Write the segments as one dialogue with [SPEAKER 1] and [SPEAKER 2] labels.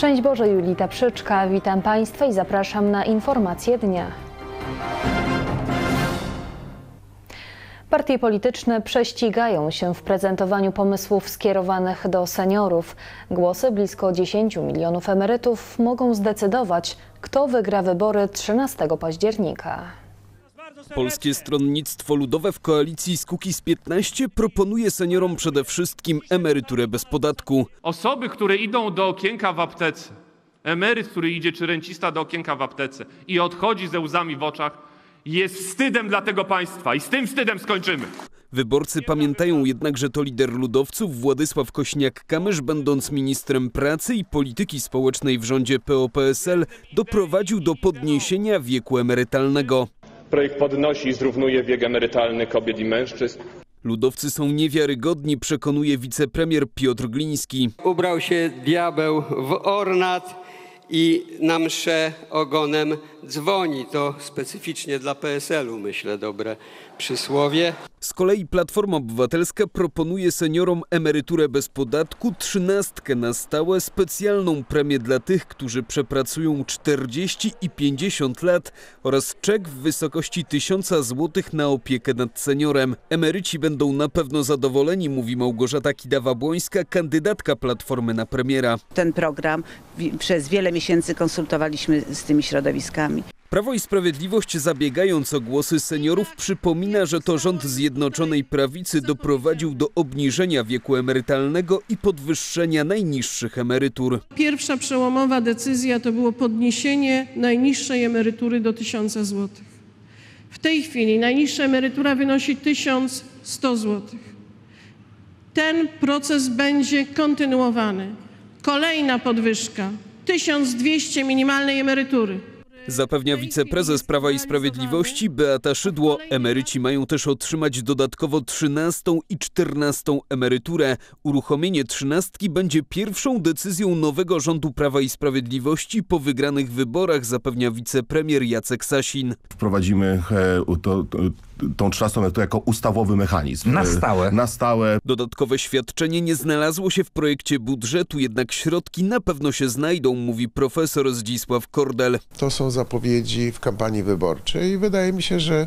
[SPEAKER 1] Szczęść Boże, Julita Przyczka. Witam Państwa i zapraszam na informacje dnia. Partie polityczne prześcigają się w prezentowaniu pomysłów skierowanych do seniorów. Głosy blisko 10 milionów emerytów mogą zdecydować, kto wygra wybory 13 października.
[SPEAKER 2] Polskie Stronnictwo Ludowe w koalicji z Kukiz 15 proponuje seniorom przede wszystkim emeryturę bez podatku.
[SPEAKER 3] Osoby, które idą do okienka w aptece, emeryt, który idzie, czy rencista do okienka w aptece i odchodzi ze łzami w oczach, jest wstydem dla tego państwa i z tym wstydem skończymy.
[SPEAKER 2] Wyborcy pamiętają jednak, że to lider ludowców Władysław Kośniak-Kamysz, będąc ministrem pracy i polityki społecznej w rządzie PO-PSL, doprowadził do podniesienia wieku emerytalnego.
[SPEAKER 4] Projekt podnosi i zrównuje wiek emerytalny kobiet i mężczyzn.
[SPEAKER 2] Ludowcy są niewiarygodni, przekonuje wicepremier Piotr Gliński.
[SPEAKER 5] Ubrał się diabeł w ornat i na mszę ogonem dzwoni. To specyficznie dla PSL-u, myślę, dobre przysłowie.
[SPEAKER 2] Z kolei Platforma Obywatelska proponuje seniorom emeryturę bez podatku, trzynastkę na stałe, specjalną premię dla tych, którzy przepracują 40 i 50 lat oraz czek w wysokości 1000 zł na opiekę nad seniorem. Emeryci będą na pewno zadowoleni, mówi Małgorzata Kidawa-Błońska, kandydatka Platformy na premiera.
[SPEAKER 6] Ten program przez wiele miesięcy konsultowaliśmy z tymi środowiskami.
[SPEAKER 2] Prawo i Sprawiedliwość zabiegając o głosy seniorów przypomina, że to rząd Zjednoczonej Prawicy doprowadził do obniżenia wieku emerytalnego i podwyższenia najniższych emerytur.
[SPEAKER 7] Pierwsza przełomowa decyzja to było podniesienie najniższej emerytury do 1000 zł. W tej chwili najniższa emerytura wynosi 1100 zł. Ten proces będzie kontynuowany. Kolejna podwyżka 1200 minimalnej emerytury.
[SPEAKER 2] Zapewnia wiceprezes Prawa i Sprawiedliwości Beata Szydło. Emeryci mają też otrzymać dodatkowo 13 i 14 emeryturę. Uruchomienie trzynastki będzie pierwszą decyzją nowego rządu Prawa i Sprawiedliwości po wygranych wyborach, zapewnia wicepremier Jacek Sasin.
[SPEAKER 8] wprowadzimy e, to, to, tą trzynastą emeryturę jako ustawowy mechanizm.
[SPEAKER 9] Na
[SPEAKER 8] E,
[SPEAKER 9] stałe.
[SPEAKER 8] Na stałe.
[SPEAKER 2] Dodatkowe świadczenie nie znalazło się w projekcie budżetu, jednak środki na pewno się znajdą, mówi profesor Zdzisław Kordel.
[SPEAKER 10] To są zapowiedzi w kampanii wyborczej i wydaje mi się, że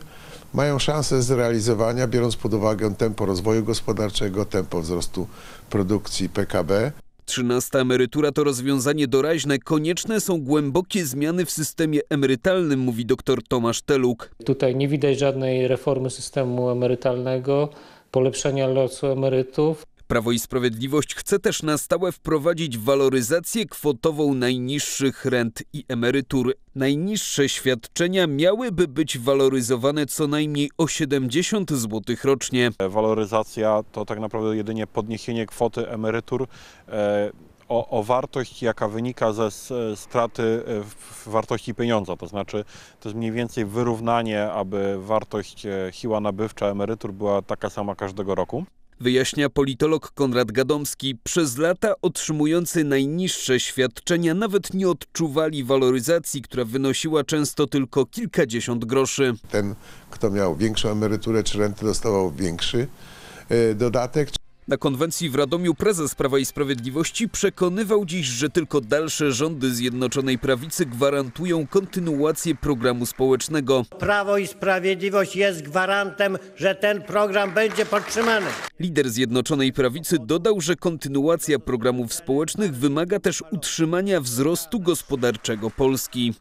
[SPEAKER 10] mają szansę zrealizowania, biorąc pod uwagę tempo rozwoju gospodarczego, tempo wzrostu produkcji PKB.
[SPEAKER 2] Trzynasta emerytura to rozwiązanie doraźne. Konieczne są głębokie zmiany w systemie emerytalnym, mówi dr Tomasz Teluk.
[SPEAKER 11] Tutaj nie widać żadnej reformy systemu emerytalnego, polepszenia losu emerytów.
[SPEAKER 2] Prawo i Sprawiedliwość chce też na stałe wprowadzić waloryzację kwotową najniższych rent i emerytur. Najniższe świadczenia miałyby być waloryzowane co najmniej o 70 zł rocznie.
[SPEAKER 12] Waloryzacja to tak naprawdę jedynie podniesienie kwoty emerytur e, o, o wartość, jaka wynika ze straty e, w wartości pieniądza. To znaczy, to jest mniej więcej wyrównanie, aby wartość e, siła nabywcza emerytur była taka sama każdego roku.
[SPEAKER 2] Wyjaśnia politolog Konrad Gadomski. Przez lata otrzymujący najniższe świadczenia nawet nie odczuwali waloryzacji, która wynosiła często tylko kilkadziesiąt groszy.
[SPEAKER 10] Ten, kto miał większą emeryturę czy rentę, dostawał większy e, dodatek.
[SPEAKER 2] Na konwencji w Radomiu prezes Prawa i Sprawiedliwości przekonywał dziś, że tylko dalsze rządy Zjednoczonej Prawicy gwarantują kontynuację programu społecznego.
[SPEAKER 13] Prawo i Sprawiedliwość jest gwarantem, że ten program będzie podtrzymany.
[SPEAKER 2] Lider Zjednoczonej Prawicy dodał, że kontynuacja programów społecznych wymaga też utrzymania wzrostu gospodarczego Polski.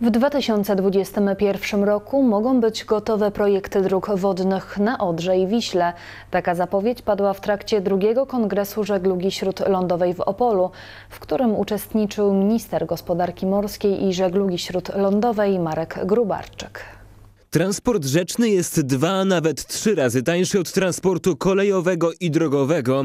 [SPEAKER 1] W 2021 roku mogą być gotowe projekty dróg wodnych na Odrze i Wiśle. Taka zapowiedź padła w trakcie drugiego Kongresu Żeglugi Śródlądowej w Opolu, w którym uczestniczył minister gospodarki morskiej i żeglugi śródlądowej Marek Grubarczyk.
[SPEAKER 14] Transport rzeczny jest dwa, nawet trzy razy tańszy od transportu kolejowego i drogowego.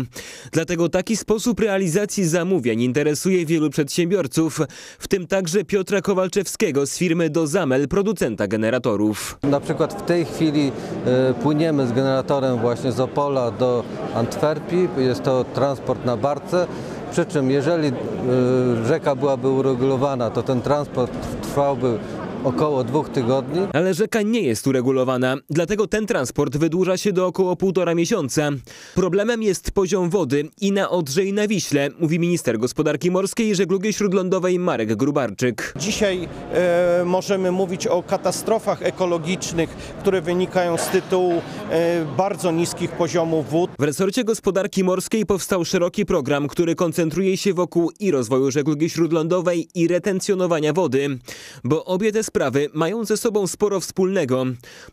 [SPEAKER 14] Dlatego taki sposób realizacji zamówień interesuje wielu przedsiębiorców, w tym także Piotra Kowalczewskiego z firmy Dozamel, producenta generatorów.
[SPEAKER 15] Na przykład w tej chwili e, płyniemy z generatorem właśnie z Opola do Antwerpii. Jest to transport na barce. Przy czym jeżeli e, rzeka byłaby uregulowana, to ten transport trwałby około dwóch tygodni.
[SPEAKER 14] Ale rzeka nie jest uregulowana, dlatego ten transport wydłuża się do około półtora miesiąca. Problemem jest poziom wody i na Odrze i na Wiśle, mówi minister gospodarki morskiej i żeglugi śródlądowej Marek Grubarczyk.
[SPEAKER 9] Dzisiaj e, możemy mówić o katastrofach ekologicznych, które wynikają z tytułu e, bardzo niskich poziomów wód.
[SPEAKER 14] W resorcie gospodarki morskiej powstał szeroki program, który koncentruje się wokół i rozwoju żeglugi śródlądowej i retencjonowania wody, bo obie te sprawy mają ze sobą sporo wspólnego.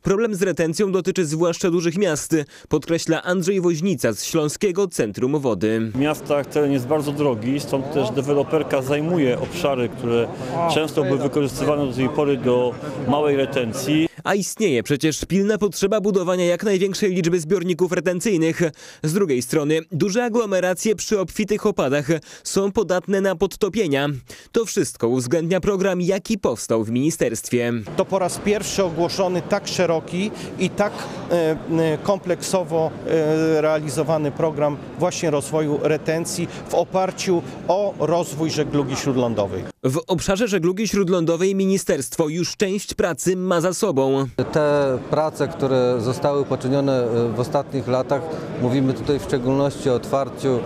[SPEAKER 14] Problem z retencją dotyczy zwłaszcza dużych miast, podkreśla Andrzej Woźnica z Śląskiego Centrum Wody.
[SPEAKER 16] W miastach teren jest bardzo drogi, stąd też deweloperka zajmuje obszary, które często były wykorzystywane do tej pory do małej retencji.
[SPEAKER 14] A istnieje przecież pilna potrzeba budowania jak największej liczby zbiorników retencyjnych. Z drugiej strony duże aglomeracje przy obfitych opadach są podatne na podtopienia. To wszystko uwzględnia program, jaki powstał w ministerstwie.
[SPEAKER 9] To po raz pierwszy ogłoszony tak szeroki i tak e, e, kompleksowo e, realizowany program właśnie rozwoju retencji w oparciu o rozwój żeglugi śródlądowej.
[SPEAKER 14] W obszarze żeglugi śródlądowej ministerstwo już część pracy ma za sobą.
[SPEAKER 15] Te prace, które zostały poczynione e, w ostatnich latach, mówimy tutaj w szczególności o otwarciu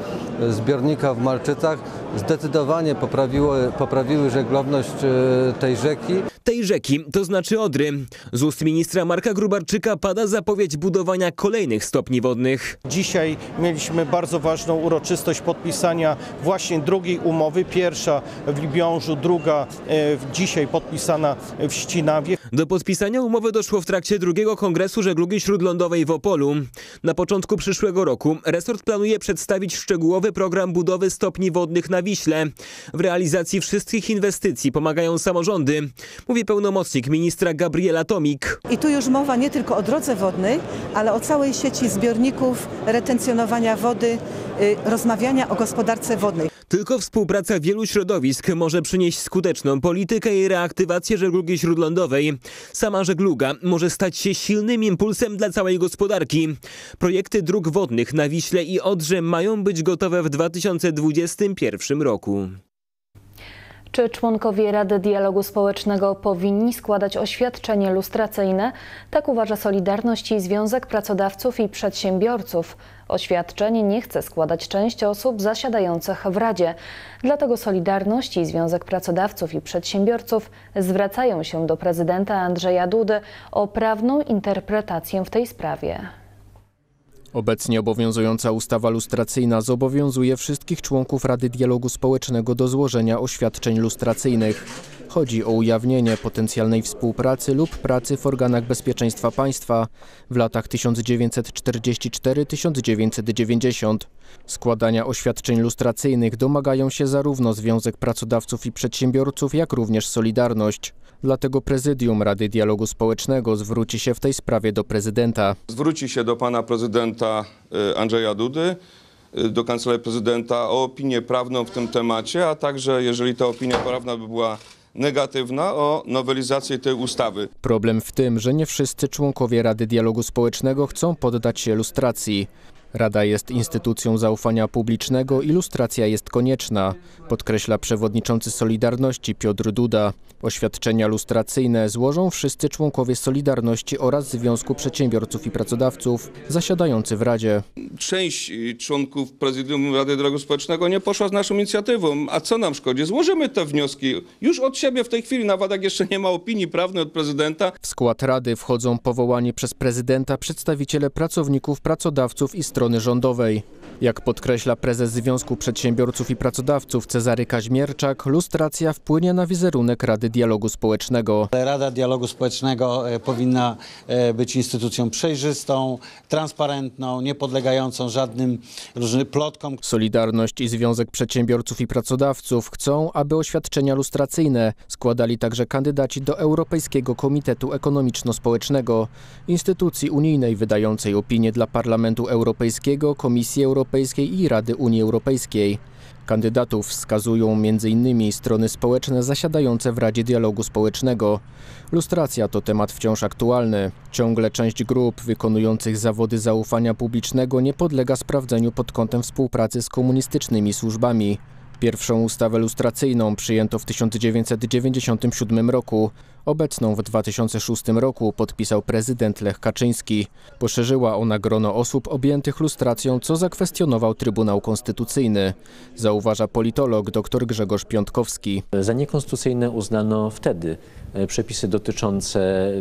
[SPEAKER 15] zbiornika w Malczycach, zdecydowanie poprawiły, poprawiły żeglowność e, tej rzeki.
[SPEAKER 14] Tej rzeki, to znaczy Odry. Z ust ministra Marka Grubarczyka pada zapowiedź budowania kolejnych stopni wodnych.
[SPEAKER 9] Dzisiaj mieliśmy bardzo ważną uroczystość podpisania właśnie drugiej umowy. Pierwsza w Libiążu, druga e, dzisiaj podpisana w Ścinawie.
[SPEAKER 14] Do podpisania umowy doszło w trakcie drugiego kongresu żeglugi śródlądowej w Opolu. Na początku przyszłego roku resort planuje przedstawić szczegółowy program budowy stopni wodnych na Wiśle. W realizacji wszystkich inwestycji pomagają samorządy, mówi pełnomocnik ministra Gabriela Tomik.
[SPEAKER 17] I tu już mowa nie tylko o drodze wodnej, ale o całej sieci zbiorników, retencjonowania wody, y, rozmawiania o gospodarce wodnej.
[SPEAKER 14] Tylko współpraca wielu środowisk może przynieść skuteczną politykę i reaktywację żeglugi śródlądowej. Sama żegluga może stać się silnym impulsem dla całej gospodarki. Projekty dróg wodnych na Wiśle i Odrze mają być gotowe w 2021 roku.
[SPEAKER 1] Czy członkowie Rady Dialogu Społecznego powinni składać oświadczenie lustracyjne? Tak uważa Solidarność i Związek Pracodawców i Przedsiębiorców. Oświadczeń nie chce składać część osób zasiadających w Radzie. Dlatego Solidarność i Związek Pracodawców i Przedsiębiorców zwracają się do prezydenta Andrzeja Dudy o prawną interpretację w tej sprawie.
[SPEAKER 18] Obecnie obowiązująca ustawa lustracyjna zobowiązuje wszystkich członków Rady Dialogu Społecznego do złożenia oświadczeń lustracyjnych. Chodzi o ujawnienie potencjalnej współpracy lub pracy w organach bezpieczeństwa państwa w latach 1944-1990. Składania oświadczeń lustracyjnych domagają się zarówno Związek Pracodawców i Przedsiębiorców, jak również Solidarność. Dlatego Prezydium Rady Dialogu Społecznego zwróci się w tej sprawie do prezydenta.
[SPEAKER 19] Zwróci się do pana prezydenta y, Andrzeja Dudy, y, do kancelarii prezydenta o opinię prawną w tym temacie, a także jeżeli ta opinia prawna by była negatywna, o nowelizację tej ustawy.
[SPEAKER 18] Problem w tym, że nie wszyscy członkowie Rady Dialogu Społecznego chcą poddać się lustracji. Rada jest instytucją zaufania publicznego i lustracja jest konieczna, podkreśla przewodniczący Solidarności Piotr Duda. Oświadczenia lustracyjne złożą wszyscy członkowie Solidarności oraz Związku Przedsiębiorców i Pracodawców zasiadający w Radzie.
[SPEAKER 19] Część członków prezydium Rady Dialogu Społecznego nie poszła z naszą inicjatywą. A co nam szkodzi? Złożymy te wnioski już od siebie w tej chwili, nawet jak jeszcze nie ma opinii prawnej od prezydenta.
[SPEAKER 18] W skład Rady wchodzą powołani przez prezydenta przedstawiciele pracowników, pracodawców i strony rządowej. Jak podkreśla prezes Związku Przedsiębiorców i Pracodawców Cezary Kaźmierczak, lustracja wpłynie na wizerunek Rady Dialogu Społecznego.
[SPEAKER 20] Rada Dialogu Społecznego e, powinna e, być instytucją przejrzystą, transparentną, niepodlegającą żadnym różnym plotkom.
[SPEAKER 18] Solidarność i Związek Przedsiębiorców i Pracodawców chcą, aby oświadczenia lustracyjne składali także kandydaci do Europejskiego Komitetu Ekonomiczno-Społecznego, instytucji unijnej wydającej opinie dla Parlamentu Europejskiego, Komisji Europejskiej i Rady Unii Europejskiej. Kandydatów wskazują m.in. strony społeczne zasiadające w Radzie Dialogu Społecznego. Lustracja to temat wciąż aktualny. Ciągle część grup wykonujących zawody zaufania publicznego nie podlega sprawdzeniu pod kątem współpracy z komunistycznymi służbami. Pierwszą ustawę lustracyjną przyjęto w 1997 roku. Obecną w 2006 roku podpisał prezydent Lech Kaczyński. Poszerzyła ona grono osób objętych lustracją, co zakwestionował Trybunał Konstytucyjny. Zauważa politolog dr Grzegorz Piątkowski.
[SPEAKER 21] Za niekonstytucyjne uznano wtedy e, przepisy dotyczące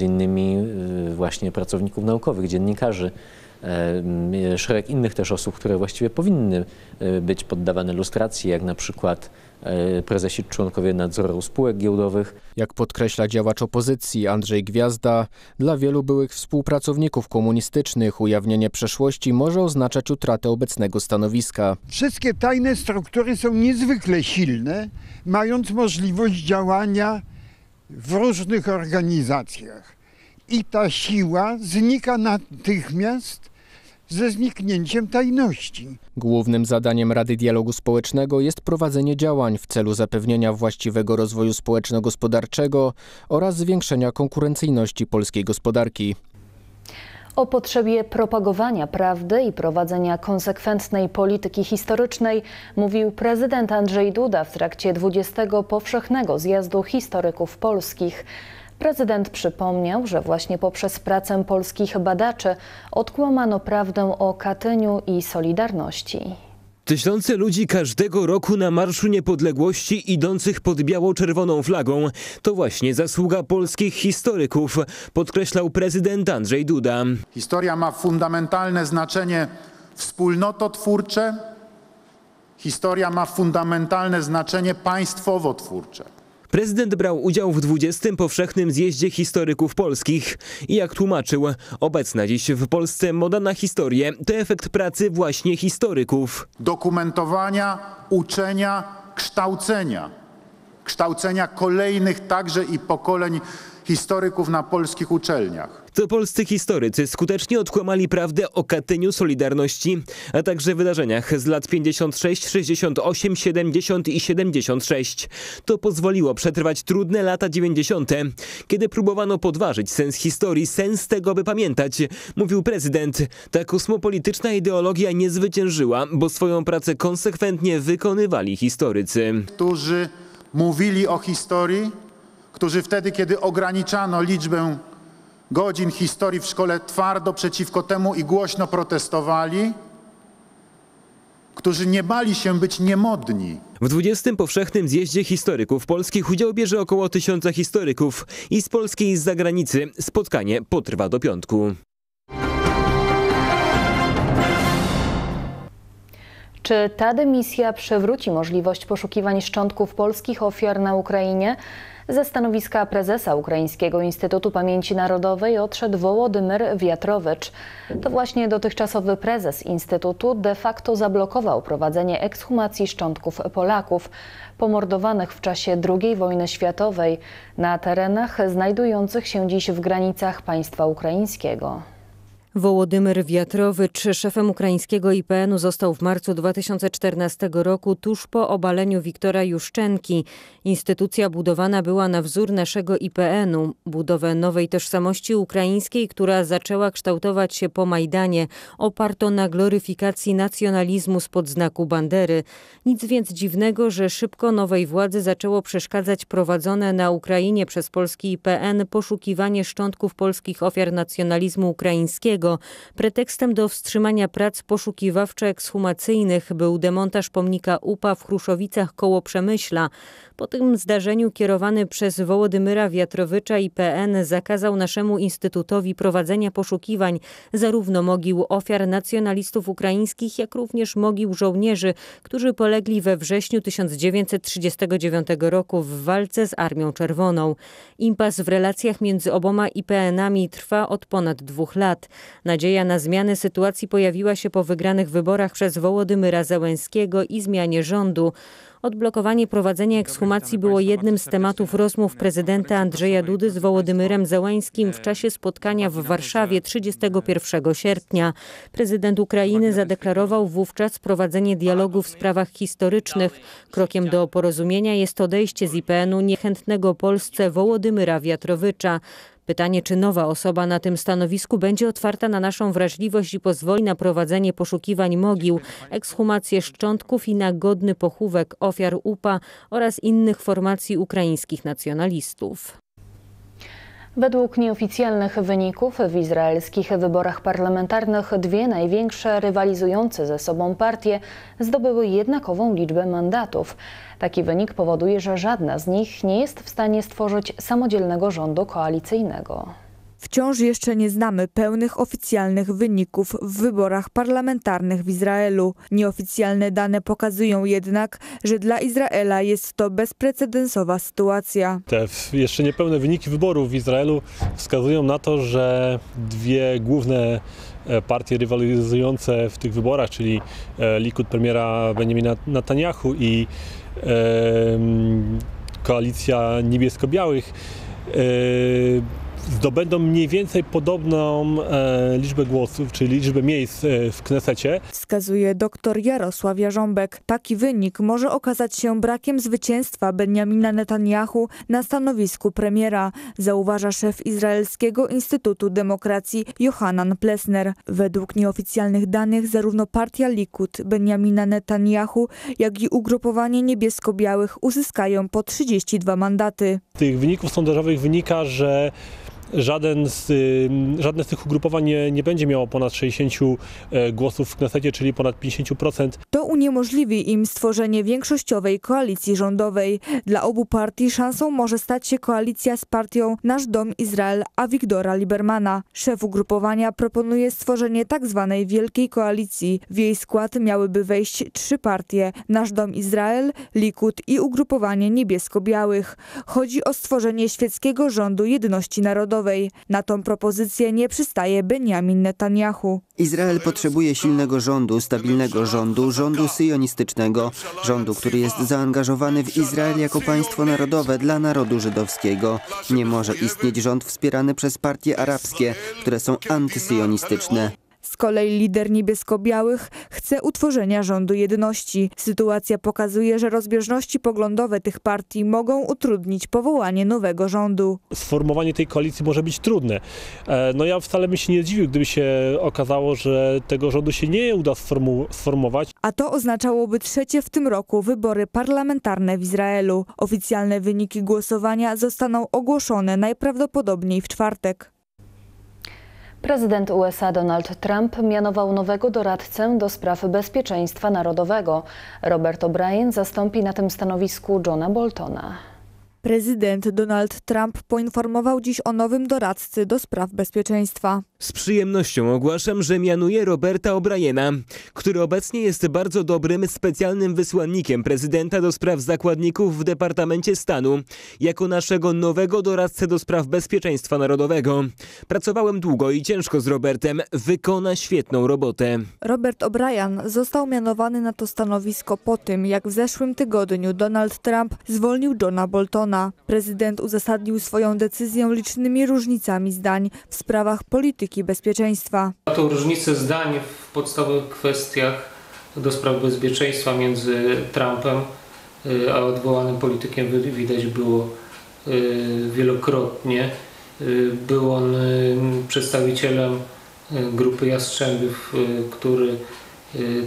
[SPEAKER 21] innymi e, właśnie pracowników naukowych, dziennikarzy, szereg innych też osób, które właściwie powinny e, być poddawane lustracji, jak na przykład e, prezesi członkowie nadzoru spółek giełdowych.
[SPEAKER 18] Jak podkreśla działacz opozycji Andrzej Gwiazda, dla wielu byłych współpracowników komunistycznych ujawnienie przeszłości może oznaczać utratę obecnego stanowiska.
[SPEAKER 22] Wszystkie tajne struktury są niezwykle silne, mając możliwość działania w różnych organizacjach. I ta siła znika natychmiast ze zniknięciem tajności.
[SPEAKER 18] Głównym zadaniem Rady Dialogu Społecznego jest prowadzenie działań w celu zapewnienia właściwego rozwoju społeczno-gospodarczego oraz zwiększenia konkurencyjności polskiej gospodarki.
[SPEAKER 1] O potrzebie propagowania prawdy i prowadzenia konsekwentnej polityki historycznej mówił prezydent Andrzej Duda w trakcie 20. Powszechnego Zjazdu Historyków Polskich. Prezydent przypomniał, że właśnie poprzez pracę polskich badaczy odkłamano prawdę o Katyniu i Solidarności.
[SPEAKER 14] Tysiące ludzi każdego roku na Marszu Niepodległości idących pod biało-czerwoną flagą to właśnie zasługa polskich historyków, podkreślał prezydent Andrzej Duda.
[SPEAKER 23] Historia ma fundamentalne znaczenie wspólnototwórcze, historia ma fundamentalne znaczenie państwowo-twórcze.
[SPEAKER 14] Prezydent brał udział w 20. Powszechnym Zjeździe Historyków Polskich i jak tłumaczył, obecna dziś w Polsce moda na historię to efekt pracy właśnie historyków.
[SPEAKER 23] Dokumentowania, uczenia, kształcenia. Kształcenia kolejnych także i pokoleń historyków na polskich uczelniach.
[SPEAKER 14] To polscy historycy skutecznie odkłamali prawdę o Katyniu Solidarności, a także wydarzeniach z lat 56, 68, 70 i 76. To pozwoliło przetrwać trudne lata 90., kiedy próbowano podważyć sens historii, sens tego, by pamiętać, mówił prezydent. Ta kosmopolityczna ideologia nie zwyciężyła, bo swoją pracę konsekwentnie wykonywali historycy.
[SPEAKER 23] Którzy mówili o historii, którzy wtedy, kiedy ograniczano liczbę godzin historii w szkole, twardo przeciwko temu i głośno protestowali, którzy nie bali się być niemodni.
[SPEAKER 14] W 20. Powszechnym Zjeździe Historyków Polskich udział bierze około tysiąca historyków i z Polski i z zagranicy. Spotkanie potrwa do piątku.
[SPEAKER 1] Czy ta dymisja przywróci możliwość poszukiwań szczątków polskich ofiar na Ukrainie? Ze stanowiska prezesa Ukraińskiego Instytutu Pamięci Narodowej odszedł Wołodymyr Wiatrowicz. To właśnie dotychczasowy prezes Instytutu de facto zablokował prowadzenie ekshumacji szczątków Polaków pomordowanych w czasie II wojny światowej na terenach znajdujących się dziś w granicach państwa ukraińskiego.
[SPEAKER 24] Wołodymyr Wiatrowicz, szefem ukraińskiego IPN-u, został w marcu 2014 roku tuż po obaleniu Wiktora Juszczenki. Instytucja budowana była na wzór naszego IPN-u. Budowę nowej tożsamości ukraińskiej, która zaczęła kształtować się po Majdanie, oparto na gloryfikacji nacjonalizmu spod znaku bandery. Nic więc dziwnego, że szybko nowej władzy zaczęło przeszkadzać prowadzone na Ukrainie przez polski IPN poszukiwanie szczątków polskich ofiar nacjonalizmu ukraińskiego. Pretekstem do wstrzymania prac poszukiwawczo-ekshumacyjnych był demontaż pomnika UPA w Chruszowicach koło Przemyśla. Po tym zdarzeniu kierowany przez Wołodymyra Wiatrowicza IPN zakazał naszemu instytutowi prowadzenia poszukiwań zarówno mogił ofiar nacjonalistów ukraińskich, jak również mogił żołnierzy, którzy polegli we wrześniu 1939 roku w walce z Armią Czerwoną. Impas w relacjach między oboma IPN-ami trwa od ponad dwóch lat. Nadzieja na zmianę sytuacji pojawiła się po wygranych wyborach przez Wołodymyra Zełenskiego i zmianie rządu. Odblokowanie prowadzenia ekshumacji było jednym z tematów rozmów prezydenta Andrzeja Dudy z Wołodymyrem Zełańskim w czasie spotkania w Warszawie 31 sierpnia. Prezydent Ukrainy zadeklarował wówczas prowadzenie dialogu w sprawach historycznych. Krokiem do porozumienia jest odejście z IPN-u niechętnego Polsce Wołodymyra Wiatrowicza. Pytanie, czy nowa osoba na tym stanowisku będzie otwarta na naszą wrażliwość i pozwoli na prowadzenie poszukiwań mogił, ekshumację szczątków i na godny pochówek ofiar UPA oraz innych formacji ukraińskich nacjonalistów.
[SPEAKER 1] Według nieoficjalnych wyników w izraelskich wyborach parlamentarnych dwie największe rywalizujące ze sobą partie zdobyły jednakową liczbę mandatów. Taki wynik powoduje, że żadna z nich nie jest w stanie stworzyć samodzielnego rządu koalicyjnego.
[SPEAKER 25] Wciąż jeszcze nie znamy pełnych oficjalnych wyników w wyborach parlamentarnych w Izraelu. Nieoficjalne dane pokazują jednak, że dla Izraela jest to bezprecedensowa sytuacja.
[SPEAKER 26] Te jeszcze niepełne wyniki wyborów w Izraelu wskazują na to, że dwie główne partie rywalizujące w tych wyborach, czyli Likud premiera Benjamina Netanyahu i e, koalicja niebiesko-białych, e, zdobędą mniej więcej podobną e, liczbę głosów, czyli liczbę miejsc e, w Knesecie.
[SPEAKER 25] Wskazuje dr Jarosław Jarząbek. Taki wynik może okazać się brakiem zwycięstwa Benjamina Netanyahu na stanowisku premiera, zauważa szef Izraelskiego Instytutu Demokracji Johanan Plesner. Według nieoficjalnych danych zarówno partia Likud Benjamina Netanyahu, jak i ugrupowanie niebiesko-białych uzyskają po 32 mandaty.
[SPEAKER 26] Z tych wyników sondażowych wynika, że żaden z, żadne z tych ugrupowań nie, nie będzie miało ponad 60 głosów w Knesecie, czyli ponad 50%.
[SPEAKER 25] To uniemożliwi im stworzenie większościowej koalicji rządowej. Dla obu partii szansą może stać się koalicja z partią Nasz Dom Izrael Avigdora Libermana. Szef ugrupowania proponuje stworzenie. Tak Wielkiej Koalicji. W jej skład miałyby wejść trzy partie. Nasz Dom Izrael, Likud i ugrupowanie niebiesko-białych. Chodzi o stworzenie świeckiego rządu jedności narodowej. Na tą propozycję nie przystaje Benjamin Netanyahu.
[SPEAKER 27] Izrael potrzebuje silnego rządu, stabilnego rządu, rządu syjonistycznego, rządu, który jest zaangażowany w Izrael jako państwo narodowe dla narodu żydowskiego. Nie może istnieć rząd wspierany przez partie arabskie, które są antysyjonistyczne.
[SPEAKER 25] Z kolei lider niebiesko-białych chce utworzenia rządu jedności. Sytuacja pokazuje, że rozbieżności poglądowe tych partii mogą utrudnić powołanie nowego rządu.
[SPEAKER 26] Sformowanie tej koalicji może być trudne. No ja wcale bym się nie dziwił, gdyby się okazało, że tego rządu się nie uda sformować.
[SPEAKER 25] A to oznaczałoby trzecie w tym roku wybory parlamentarne w Izraelu. Oficjalne wyniki głosowania zostaną ogłoszone najprawdopodobniej w czwartek.
[SPEAKER 1] Prezydent USA Donald Trump mianował nowego doradcę do spraw bezpieczeństwa narodowego. Robert O'Brien zastąpi na tym stanowisku Johna Boltona.
[SPEAKER 25] Prezydent Donald Trump poinformował dziś o nowym doradcy do spraw bezpieczeństwa.
[SPEAKER 14] Z przyjemnością ogłaszam, że mianuję Roberta O'Briena, który obecnie jest bardzo dobrym specjalnym wysłannikiem prezydenta do spraw zakładników w Departamencie Stanu, jako naszego nowego doradcę do spraw bezpieczeństwa narodowego. Pracowałem długo i ciężko z Robertem, wykona świetną robotę.
[SPEAKER 25] Robert O'Brien został mianowany na to stanowisko po tym, jak w zeszłym tygodniu Donald Trump zwolnił Johna Boltona. Prezydent uzasadnił swoją decyzję licznymi różnicami zdań w sprawach polityki bezpieczeństwa.
[SPEAKER 11] To różnice zdań w podstawowych kwestiach do spraw bezpieczeństwa między Trumpem a odwołanym politykiem widać było wielokrotnie. Był on przedstawicielem grupy Jastrzębiów, który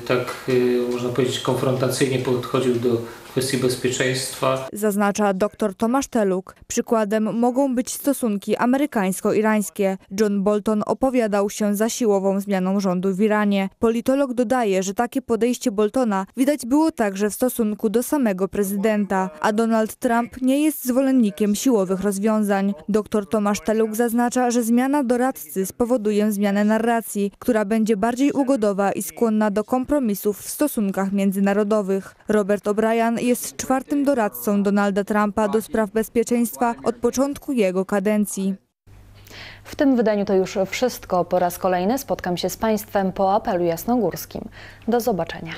[SPEAKER 11] tak można powiedzieć konfrontacyjnie podchodził do kwestii bezpieczeństwa.
[SPEAKER 25] Zaznacza dr Tomasz Teluk. Przykładem mogą być stosunki amerykańsko-irańskie. John Bolton opowiadał się za siłową zmianą rządu w Iranie. Politolog dodaje, że takie podejście Boltona widać było także w stosunku do samego prezydenta, a Donald Trump nie jest zwolennikiem siłowych rozwiązań. Dr Tomasz Teluk zaznacza, że zmiana doradcy spowoduje zmianę narracji, która będzie bardziej ugodowa i skłonna do kompromisów w stosunkach międzynarodowych. Robert O'Brien jest czwartym doradcą Donalda Trumpa do spraw bezpieczeństwa od początku jego kadencji.
[SPEAKER 1] W tym wydaniu to już wszystko. Po raz kolejny spotkam się z Państwem po apelu jasnogórskim. Do zobaczenia.